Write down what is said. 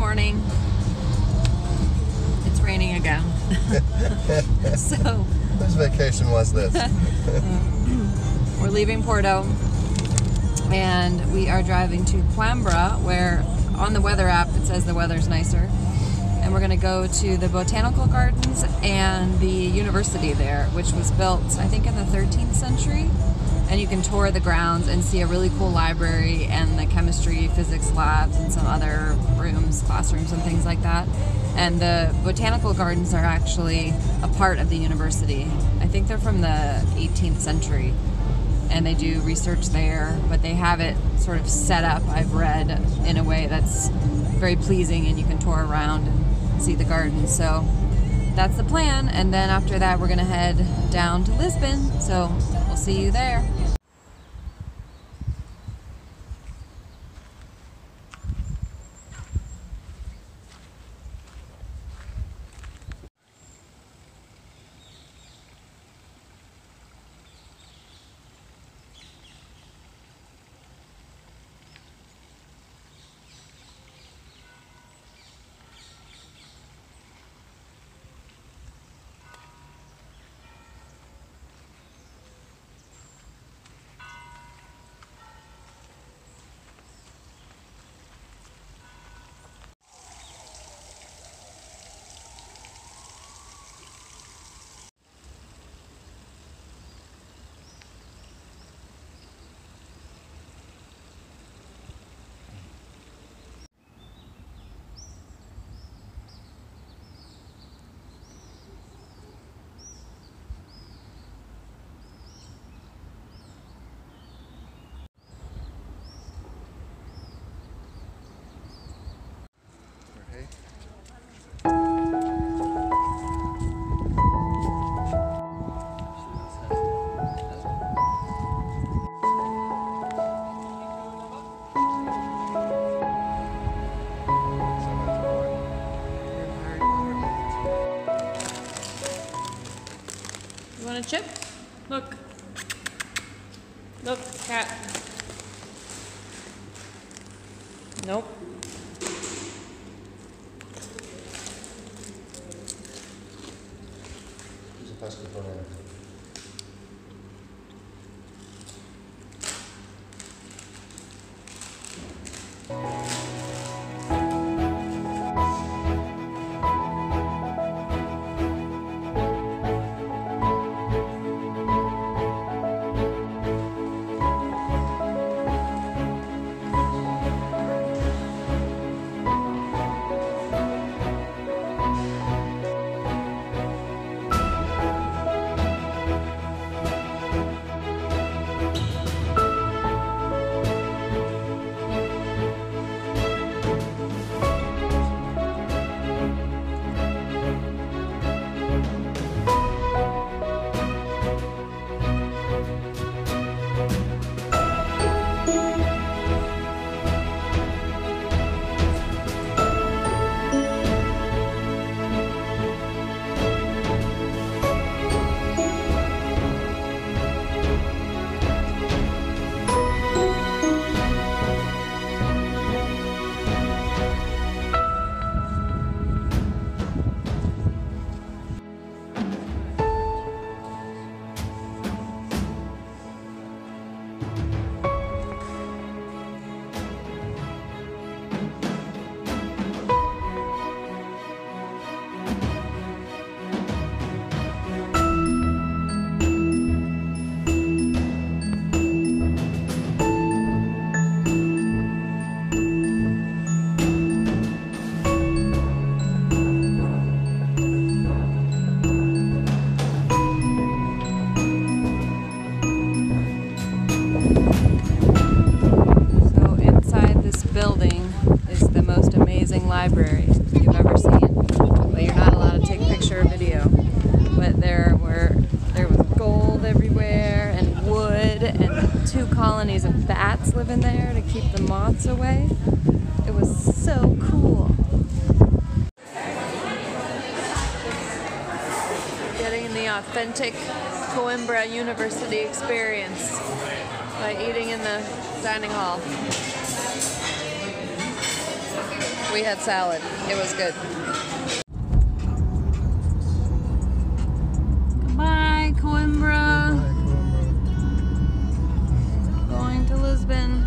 morning. It's raining again. so Whose vacation was this? we're leaving Porto and we are driving to Coimbra where on the weather app it says the weather's nicer. And we're going to go to the botanical gardens and the university there, which was built, I think, in the 13th century. And you can tour the grounds and see a really cool library and the chemistry, physics labs, and some other rooms, classrooms, and things like that. And the botanical gardens are actually a part of the university. I think they're from the 18th century and they do research there, but they have it sort of set up, I've read, in a way that's very pleasing and you can tour around and see the gardens. So that's the plan. And then after that, we're going to head down to Lisbon. So we'll see you there. Chip? Look. Look, cat. Nope. Who's a? So away. It was so cool. Getting the authentic Coimbra University experience by eating in the dining hall. We had salad. It was good.